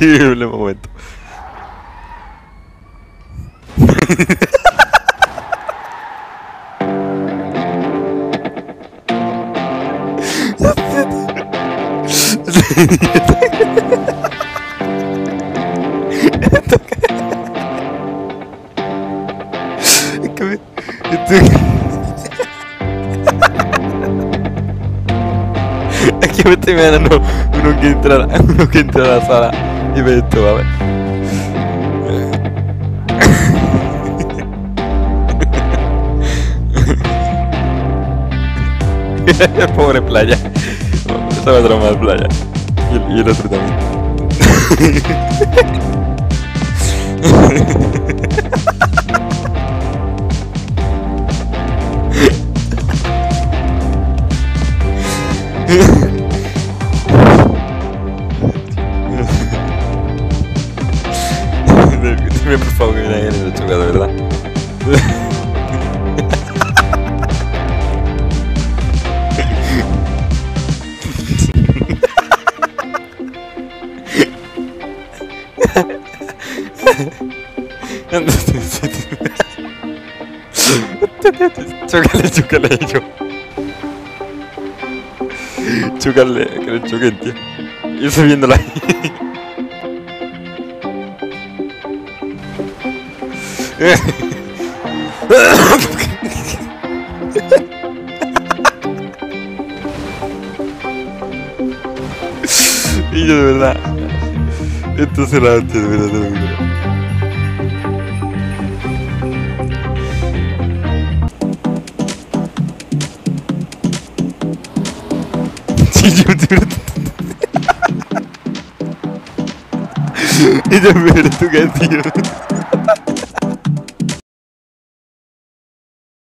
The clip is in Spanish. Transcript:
El momento. Es que me estoy imaginando uno que entra, uno que entra a la sala y ve esto, a ver. Pobre playa. Esa va trauma de playa. Y el otro también. Debe por favor que en el otro ¿verdad? Chócale, chócale yo. Chócale, que le choquen, tío. Yo estoy viéndola ahí. y yo de verdad. Esto es la hostia, de verdad, te lo juro. Sí, yo te Y yo me tú qué tío.